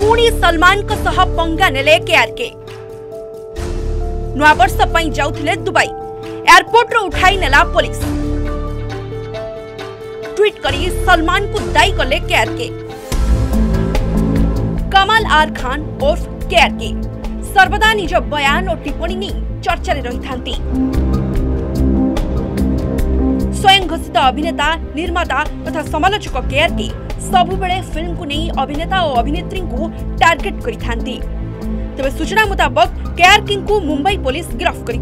पुणी सलमान पंगा ने केआरके नर्ष जाते दुबई एयरपोर्ट उठाई नेला पुलिस ट्वीट करी सलमान को दायी कले केआरके कमाल आर खान ओफ केआरके सर्वदा निज बयान और टिप्पणी नहीं चर्चा रही था स्वयं घोषित अभिनेता निर्माता तथा समालोचक केआरके सबुबले फिल्म को नहीं अभिनेता और अभिनेत्री को टार्गेट कर तबे सूचना मुताबक केआर किंग को मुंबई पुलिस गिरफ्त कर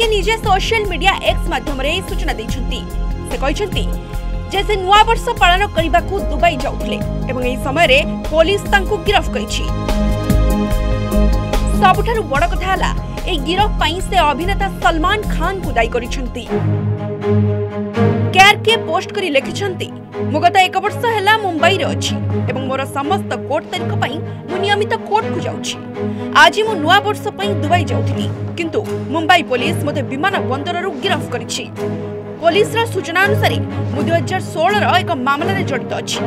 के निजे सोशल मीडिया एक्स माध्यम रे सूचना से जे से नुआ वर्ष पालन करने को दुबई जाऊले समय रे पुलिस गिरफ्त कर सबुठ बड़ कथा এই গিরফ ଗିରଫ ପାଇଁ ସେ ଅଭିନେତା ସଲମାନ ଖାନଙ୍କୁ ଦାୟୀ କରିଛନ୍ତି কেআরকে পোস্ট করে লিখিছেন মু গত এক বর্ষ হল মুম্বাই অছি এবং মোর সমস্ত কোর্ট তারিখ পাই মু নিয়মিত কোর্ট কু যাচ্ছি আজ মু নূয়া বর্ষ পাই দুবাই যাওতিলি কিন্তু মুম্বাই পুলিশ মতে বিমান বন্দরর গিরফ করেছি পুলিশর সূচনা অনুসারে মু দুই হাজার ষোলর এক মামলায় জড়িত অছি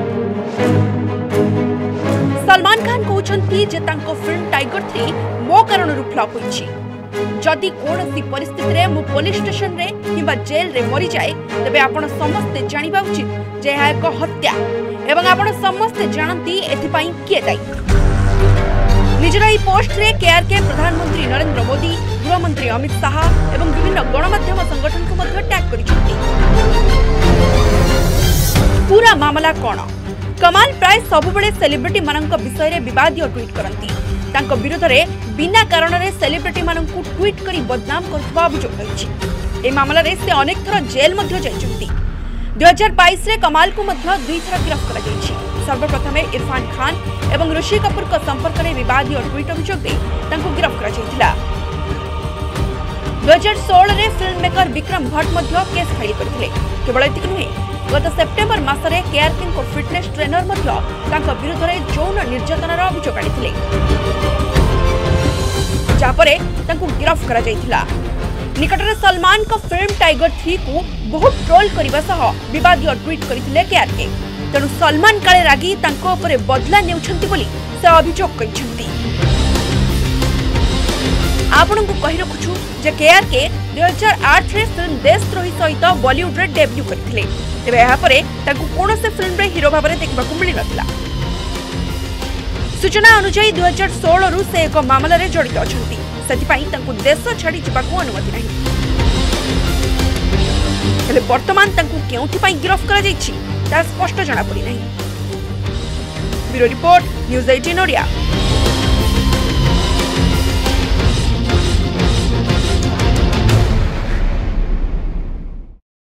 সলমান খান কৌঁচ যে তাঙ্ক ফিল্ম টাইগর থ্রি মো কারণর ফ্লপ হয়েছে ଯଦି କୌଣସି ପରିସ୍ଥିତିରେ ମୁଁ ପୋଲିସ ଷ୍ଟେସନରେ କିମ୍ବା ଜେଲ୍ରେ ମରିଯାଏ ତେବେ ଆପଣ ସମସ୍ତେ ଜାଣିବା ଉଚିତ ଯେ ଏହା ଏକ ହତ୍ୟା ଏବଂ ଆପଣ ସମସ୍ତେ ଜାଣନ୍ତି ଏଥିପାଇଁ କିଏ ଦାୟୀ ନିଜର ଏହି ପୋଷ୍ଟରେ କେଆର୍କେ ପ୍ରଧାନମନ୍ତ୍ରୀ ନରେନ୍ଦ୍ର ମୋଦି ଗୃହମନ୍ତ୍ରୀ ଅମିତ ଶାହା ଏବଂ ବିଭିନ୍ନ ଗଣମାଧ୍ୟମ ସଂଗଠନକୁ ମଧ୍ୟ ଟ୍ୟାଗ୍ କରିଛନ୍ତି ପୁରା ମାମଲା କ'ଣ କମାଲ ପ୍ରାୟ ସବୁବେଳେ ସେଲିବ୍ରିଟିମାନଙ୍କ ବିଷୟରେ ବିବାଦୀୟ ଟ୍ୱିଟ୍ କରନ୍ତି ତାଙ୍କ ବିରୋଧରେ ବିନା କାରଣରେ ସେଲିବ୍ରିଟିମାନଙ୍କୁ ଟ୍ୱିଟ୍ କରି ବଦନାମ କରୁଥିବା ଅଭିଯୋଗ ରହିଛି ଏ ମାମଲାରେ ସେ ଅନେକ ଥର ଜେଲ୍ ମଧ୍ୟ ଯାଇଛନ୍ତି ଦୁଇହଜାର ବାଇଶରେ କମାଲକୁ ମଧ୍ୟ ଦୁଇଥର ଗିରଫ କରାଯାଇଛି ସର୍ବପ୍ରଥମେ ଇରଫାନ୍ ଖାନ୍ ଏବଂ ଋଷି କପୁରଙ୍କ ସମ୍ପର୍କରେ ବିବାଦୀୟ ଟ୍ୱିଟ୍ ଅଭିଯୋଗ ଦେଇ ତାଙ୍କୁ ଗିରଫ କରାଯାଇଥିଲା दुहजार षोह film maker Vikram Bhatt case file केवल एतिक नुहे गत सेप्टेम्बर मसने केआरपी को फिटनेस ट्रेनर विरोध में जौन निर्यातनार अभोग आपर गिरफ कर निकटर सलमान का फिल्म टाइगर थ्री को बहुत ट्रोल करने बद ट्विट करते केआरके तेणु सलमान काले रागी बदला ने अभोग कर আপনক কহি রাখুছু যে কে আর কে 2008 থ ফিল্ম দেশ রই সৈত বলিউড রে ডেবিউ করিছিল। তেহেয়া পরে তাকু কোন সে ফিল্ম রে হিরো ভাবরে দেখিবাকু মিলি নছিল। সুজনা অনুচাই 2016 রু সে একো মামলারে জড়িত আছেনতি। সতি পাই তাকু দেশ ছাড়ি যিবাকু অনুমতি নাহি। তেলে বর্তমান তাকু কেওটি পাই গ্রেফতার করা যাইছি তা স্পষ্ট জানা পড়ি নাহি। Bureau report news 18 Odia